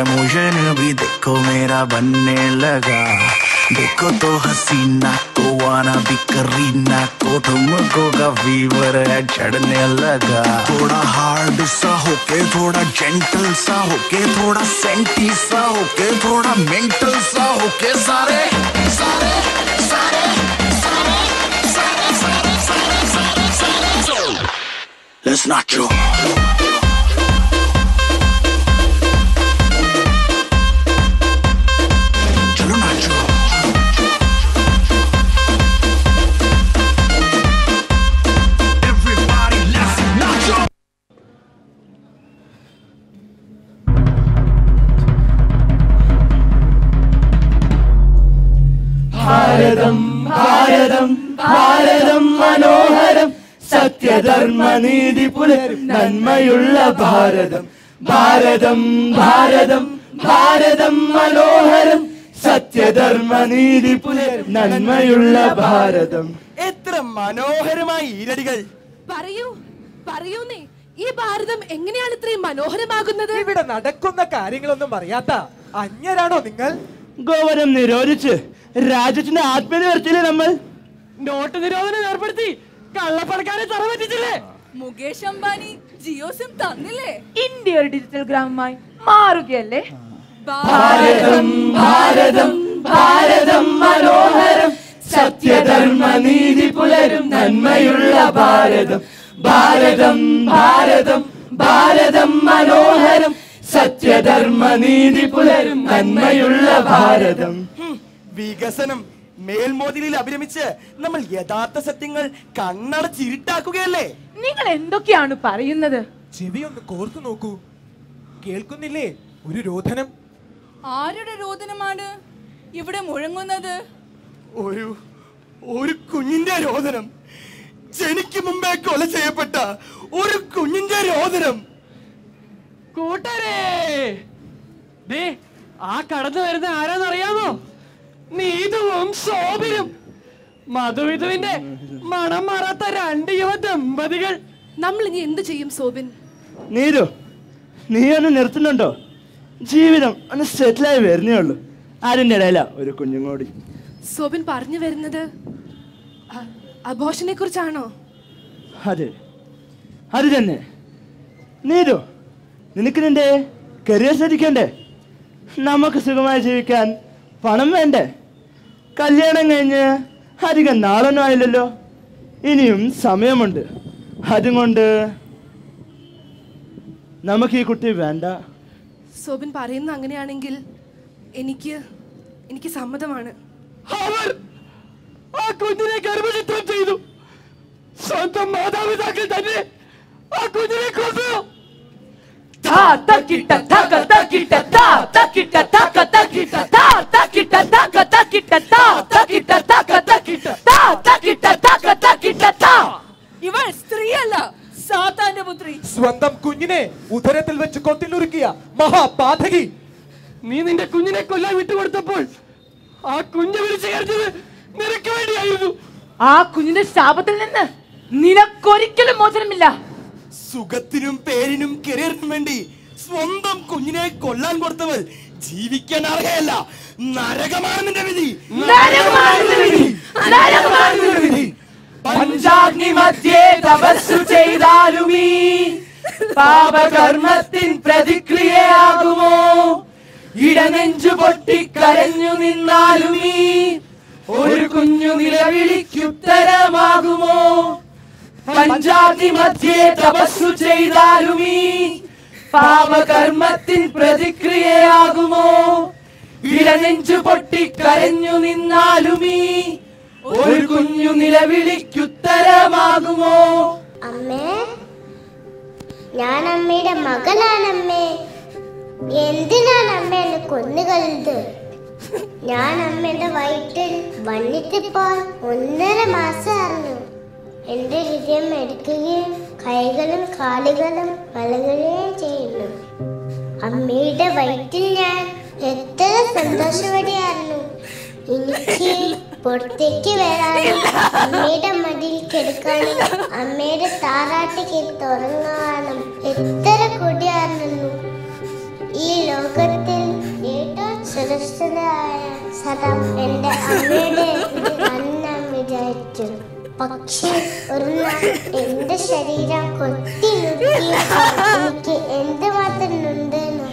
है भी देखो मेरा बनने लगा देखो तो हसीना तो वाना भी करीना को तुमको का फीवर है चढ़ने लगा थोड़ा हार्ड सा होके थोड़ा जेंटल सा होके थोड़ा सेंटी सा होके थोड़ा मेंटल सा होके सारे सारे Let's not joke. ഭാരതം ഭാരതം ഭാരതം മനോഹരം. സത്യധർമ്മ നീതി പുലരും നന്മയുള്ള ഭാരതം. ഭാരതം ഭാരതം ഭാരതം മനോഹരം. സത്യധർമ്മ നീതി പുലരും നന്മയുള്ള ഭാരതം. എത്ര മനോഹരമായ ഈരടികൾ. പറയൂ പറയൂന്നേ. ഈ ഭാരതം എങ്ങനെയാണ് ഇത്രയും മനോഹരമാകുന്നത്? ഇവിടെ നടക്കുന്ന കാര്യങ്ങളൊന്നും അറിയാത്ത അന്യരാണോ നിങ്ങൾ? ഗോവരം നിരോധിച്ച് രാജ്യത്തിന്റെ ആത്മനിർത്തിയില്ലേ നമ്മൾ? നോട്ട് നിരോധനം ഏർപ്പെടുത്തി കള്ളപ്പണക്കാരെ തറവറ്റിച്ചില്ലേ മുകേഷ് അംബാനി ജിയോ സിം തന്നില്ലേ? ഇന്ത്യ ഒരു ഡിജിറ്റൽ ഗ്രാമമായി മാറുകയല്ലേ? ഭാരതം ഭാരതം ഭാരതം മനോഹരം. സത്യധർമ്മ നീതി പുലരും നന്മയുള്ള ഭാരതം. ഭാരതം ഭാരതം ഭാരതം മനോഹരം. സത്യധർമ്മ നീതി പുലരും നന്മയുള്ള ഭാരതം. വികസനം മേൽമോതിലിൽ അഭിരമിച്ച് നമ്മൾ യഥാർത്ഥ സത്യങ്ങൾ കണ്ണടച്ചിരുട്ടാക്കുകയല്ലേ നിങ്ങൾ എന്തൊക്കെയാണ് പറയുന്നത്? ചെവി ഒന്ന് കോർത്തു നോക്കൂ. കേൾക്കുന്നില്ലേ? ഒരു രോധനം. ആരുടെ രോദനമാണ് ഇവിടെ മുഴങ്ങുന്നത്? ഒരു ഒരു കുഞ്ഞിന്റെ രോധനം. ജനിക്ക് മുമ്പേ കൊല ചെയ്യപ്പെട്ട ഒരു കുഞ്ഞിന്റെ രോദനം കൂട്ടരേ! ദേ ആ കടന്നു വരുന്ന ആരാന്നറിയാമോ? നീതുവും സോബിനും മധുവിധുവിന്റെ മണം മാറാത്ത രണ്ട് യുവ ദമ്പതികൾ. നമ്മൾ ഇനി എന്ത് ചെയ്യും സോബിൻ നീരു നീ ഒന്ന് നിർത്തുന്നുണ്ടോ? ജീവിതം ഒന്ന് സെറ്റിലായി വരുന്നേ ഉള്ളൂ. അതിന്റെ ഇടയില ഒരു കുഞ്ഞുങ്ങോടി. സോബിൻ പറഞ്ഞു വരുന്നത് അബോഷനെ കുറിച്ചാണോ അതെ. അത് തന്നെ. നീരു നിനക്ക് നിന്റെ കരിയർ ശ്രദ്ധിക്കണ്ടേ? നമുക്ക് സുഖമായി ജീവിക്കാൻ പണം വേണ്ടേ? കല്യാണം കഴിഞ്ഞ് അധികം നാളൊന്നും ആയില്ലല്ലോ. ഇനിയും സമയമുണ്ട്. അതുകൊണ്ട് നമുക്ക് ഈ കുട്ടി വേണ്ട. സോബിൻ പറയുന്ന അങ്ങനെയാണെങ്കിൽ എനിക്ക് എനിക്ക് സമ്മതമാണ്. അവർ ആ കുഞ്ഞിനെ ഗർഭചിത്രം ചെയ്തു. സ്വന്തം മാതാപിതാക്കൾ തന്നെ ആ കുഞ്ഞിനെ കൊന്നു. ഇവൾ സ്വന്തം കുഞ്ഞിനെ ഉദരത്തിൽ വെച്ച് കൊത്തിലുരുക്കിയ മഹാപാതകി. നീ നിന്റെ കുഞ്ഞിനെ കൊല്ലാൻ വിട്ടുകൊടുത്തപ്പോൾ ആ കുഞ്ഞ് വിളിച്ചു കരുതിയത് നിനക്ക് വേണ്ടിയായിരുന്നു. ആ കുഞ്ഞിന്റെ ശാപത്തിൽ നിന്ന് നിനക്കൊരിക്കലും മോചനമില്ല. സുഖത്തിനും പേരിനും കരിയറിനും വേണ്ടി സ്വന്തം കുഞ്ഞിനെ കൊല്ലാൻ കൊടുത്തവൾ ജീവിക്കാൻ അർഹയല്ല. നരകമാണ് നിന്റെ വിധി. പഞ്ചാഗ്നി മധ്യേ തപസ്സു ചെയ്താലുമീ പാപകർമ്മത്തിൻ പ്രതിക്രിയയാകുമോ? ഇടനെഞ്ചു പൊട്ടിക്കരഞ്ഞു നിന്നാലും ഒരു കുഞ്ഞു നിലവിളിക്കുത്തരമാകുമോ പഞ്ചാഗ്നി മധ്യേ തപസ്സു ചെയ്താലുമീ പാപകർമ്മത്തിൻ പ്രതിക്രിയയാകുമോ? ഇരനെഞ്ചു പൊട്ടി കരഞ്ഞു നിന്നാലുമീ ഒരു കുഞ്ഞു നിലവിളിക്കുത്തരമാകുമോ? അമ്മേ ഞാൻ അമ്മയുടെ മകളാണമ്മേ. എന്തിനാണ് അമ്മ എന്നെ കൊന്നുകളത് ഞാൻ അമ്മയുടെ വയറ്റിൽ വണ്ണിച്ചപ്പോൾ ഒന്നര മാസമായിരുന്നു എന്റെ ഹൃദയം എടുക്കുകയും കൈകളും കാലുകളും വളരുകയും ചെയ്യുന്നു. അമ്മയുടെ വയറ്റിൽ ഞാൻ എത്ര സന്തോഷവടിയായിരുന്നു. എനിക്ക് പുറത്തേക്ക് വരാനും അമ്മയുടെ മടിയിൽ കിടക്കാനും അമ്മയുടെ താറാട്ട് കേട്ട് എത്ര കൊടിയായിരുന്നു. ഈ ലോകത്തിൽ ഏറ്റവും സുരക്ഷിതമായ സദം എന്റെ അമ്മയുടെ അന്ന് വിചാരിച്ചു. പക്ഷേ ഒരു എന്റെ ശരീരം കൊത്തി എനിക്ക് എന്ത് മാത്രം ഉണ്ടെന്നു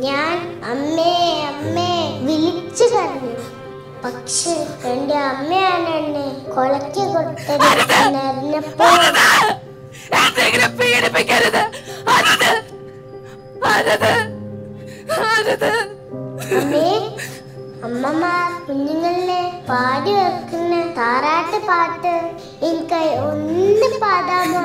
ഞാൻ അമ്മേ അമ്മേ വിളിച്ചു കരഞ്ഞു പക്ഷെ എന്റെ അമ്മയാണ് എന്നെ കൊളക്കി കൊടുത്തത് എന്നറിഞ്ഞപ്പോ പീഡിപ്പിക്കരുത്. അമ്മേ അമ്മമാർ കുഞ്ഞുങ്ങളിലെ പാടി വെക്കുന്ന താറാട്ട് പാട്ട് എനിക്കായി ഒന്ന് പാടാമോ?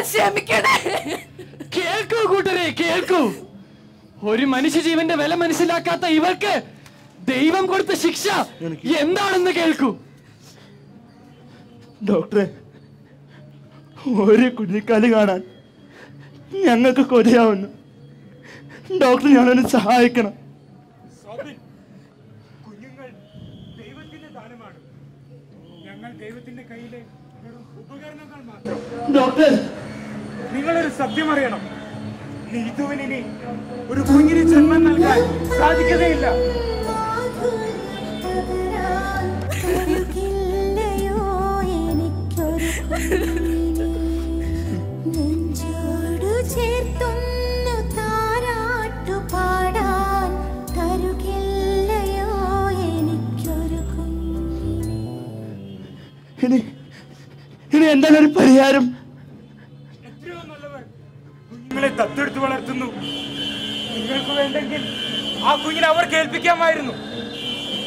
ക്ഷമിക്കണേ. കേൾക്കൂ കൂട്ടരെ കേൾക്കൂ. ഒരു മനുഷ്യജീവന്റെ വില മനസ്സിലാക്കാത്ത ഇവർക്ക് ദൈവം കൊടുത്ത ശിക്ഷ എന്താണെന്ന് കേൾക്കൂ. ഡോക്ടറെ ഒരു കുഞ്ഞിക്കാലി കാണാൻ ഞങ്ങൾക്ക് കൊതിയാവുന്നു. ഡോക്ടർ ഞാനൊന്ന് സഹായിക്കണം. കുഞ്ഞുങ്ങൾ ദൈവത്തിന്റെ ദാനമാണ്. ഞങ്ങൾ ദൈവത്തിന്റെ കയ്യിലെ ഡോക്ടർ. നിങ്ങളൊരു സത്യം അറിയണം. നീതുവിനി ഒരു കുഞ്ഞിന് ജന്മം നൽകാൻ സാധിക്കുകയില്ല. എനിക്കൊരു ഇനി എന്താണ് ഒരു പരിഹാരം? നിങ്ങളെ ദത്തെടുത്ത് വളർത്തുന്നു. നിങ്ങൾക്ക് വേണ്ടെങ്കിൽ ആ കുഞ്ഞിനെ അവർ കേൾപ്പിക്കാമായിരുന്നു.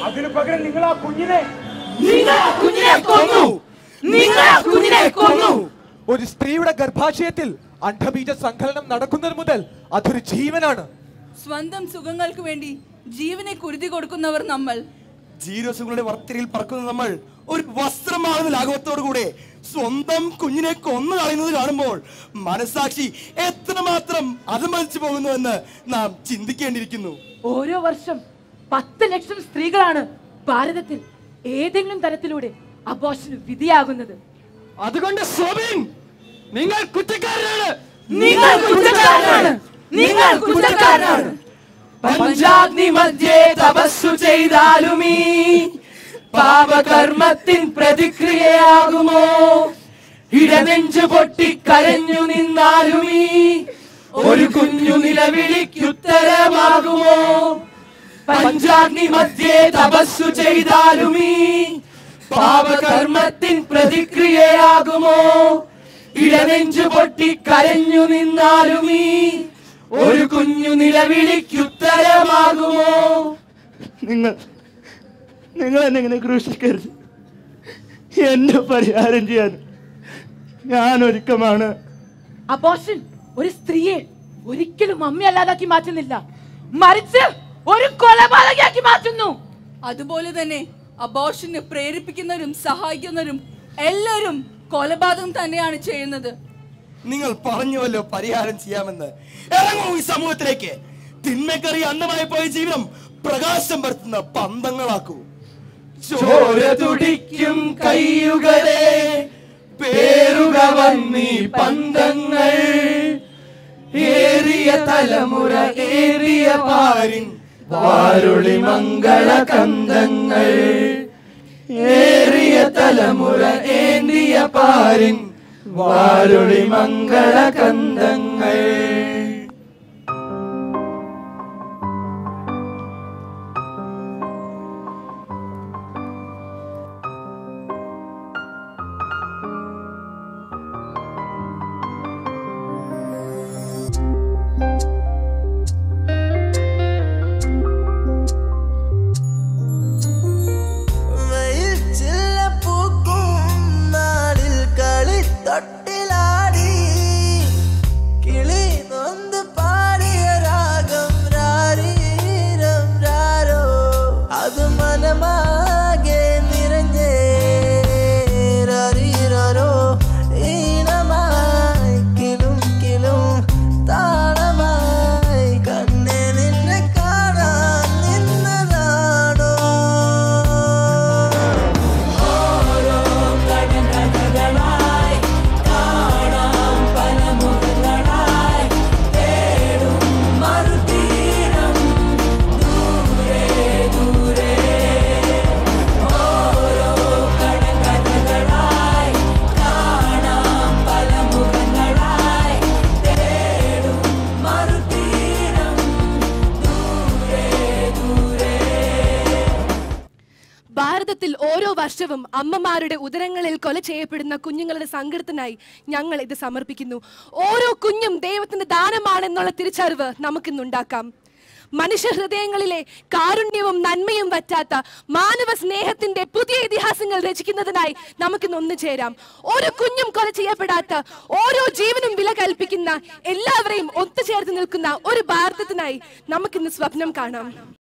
അതിനു പകരം നിങ്ങൾ ആ കുഞ്ഞിനെ നിങ്ങൾ ആ കുഞ്ഞിനെ കൊന്നു. നിങ്ങൾ ആ കുഞ്ഞിനെ കൊന്നു. ഒരു സ്ത്രീയുടെ ഗർഭാശയത്തിൽ അണ്ഡബീജ സങ്കലനം നടക്കുന്നത് മുതൽ അതൊരു ജീവനാണ്. സ്വന്തം സുഖങ്ങൾക്ക് വേണ്ടി ജീവനെ കുരുതി കൊടുക്കുന്നവർ നമ്മൾ. ജീവസുഖങ്ങളുടെ വർത്തിരിയിൽ പറക്കുന്ന നമ്മൾ ഒരു വസ്ത്രമാകുന്ന ലാഘവത്തോടു കൂടെ സ്വന്തം കുഞ്ഞിനെ കൊന്നു കളയുന്നത് കാണുമ്പോൾ മനസാക്ഷി എത്രമാത്രം അതമതിച്ചു പോകുന്നുവെന്ന് നാം ചിന്തിക്കേണ്ടിയിരിക്കുന്നു. ഓരോ വർഷം പത്ത് ലക്ഷം സ്ത്രീകളാണ് ഭാരതത്തിൽ ഏതെങ്കിലും തരത്തിലൂടെ അബോഷന് വിധിയാകുന്നത്. അതുകൊണ്ട് സോബിൻ നിങ്ങൾ കുറ്റക്കാരനാണ്. നിങ്ങൾ കുറ്റക്കാരനാണ്. നിങ്ങൾ കുറ്റക്കാരനാണ്. പഞ്ചാഗ്നി മധ്യേ തപസ്സു ചെയ്താലും പാപകർമ്മത്തിൻ പ്രതിക്രിയയാകുമോ? ഇടനെഞ്ചു പൊട്ടി കരഞ്ഞു നിന്നാലും ഒരു കുഞ്ഞു നിലവിളിക്കുത്തരമാകുമോ? പഞ്ചാഗ്നി മധ്യേ തപസ്സു ചെയ്താലും പാപകർമ്മത്തിൻ പ്രതിക്രിയയാകുമോ? ഇടനെഞ്ചു പൊട്ടി കരഞ്ഞു നിന്നാലും ഒരു കുഞ്ഞു നിലവിളിക്കുത്തരമാകുമോ? നിങ്ങൾ നിങ്ങൾ എന്നെ ഇങ്ങനെ ക്രൂശിക്കരുത്. എന്റെ പരിഹാരം ചെയ്യാൻ ഞാൻ ഒരുക്കമാണ്. അബോഷൻ ഒരു സ്ത്രീയെ ഒരിക്കലും അമ്മയല്ലാതാക്കി മാറ്റുന്നില്ല. മറിച്ച് ഒരു കൊലപാതകയാക്കി മാറ്റുന്നു. അതുപോലെ തന്നെ അബോഷന് പ്രേരിപ്പിക്കുന്നവരും സഹായിക്കുന്നവരും എല്ലാവരും കൊലപാതകം തന്നെയാണ് ചെയ്യുന്നത്. നിങ്ങൾ പറഞ്ഞുവല്ലോ പരിഹാരം ചെയ്യാമെന്ന്. ഇറങ്ങൂ ഈ സമൂഹത്തിലേക്ക്. തിന്മക്കറി അന്നമായി പോയ ജീവിതം പ്രകാശം പരത്തുന്ന പന്തങ്ങളാക്കൂ. ചോര തുടിക്കും കയ്യുകളെ പേരുക വന്നീ പന്തങ്ങൾ. ഏറിയ തലമുറ ഏറിയ പാരിൻ വാരുളി മംഗള കന്തങ്ങൾ ഏറിയ തലമുറ ഏന്തിയ പാരിൻ വാരുളി മംഗള കന്തങ്ങൾ വർഷവും അമ്മമാരുടെ ഉദരങ്ങളിൽ കൊല ചെയ്യപ്പെടുന്ന കുഞ്ഞുങ്ങളുടെ സങ്കടത്തിനായി ഞങ്ങൾ ഇത് സമർപ്പിക്കുന്നു. ഓരോ കുഞ്ഞും ദൈവത്തിന്റെ ദാനമാണെന്നുള്ള തിരിച്ചറിവ് നമുക്കിന്നുണ്ടാക്കാം. മനുഷ്യ ഹൃദയങ്ങളിലെ കാരുണ്യവും നന്മയും വറ്റാത്ത മാനവ സ്നേഹത്തിന്റെ പുതിയ ഇതിഹാസങ്ങൾ രചിക്കുന്നതിനായി നമുക്കിന്ന് ഒന്നു ചേരാം. ഒരു കുഞ്ഞും കൊല ചെയ്യപ്പെടാത്ത ഓരോ ജീവനും വില കൽപ്പിക്കുന്ന എല്ലാവരെയും ഒത്തുചേർത്ത് നിൽക്കുന്ന ഒരു ഭാരതത്തിനായി നമുക്കിന്ന് സ്വപ്നം കാണാം.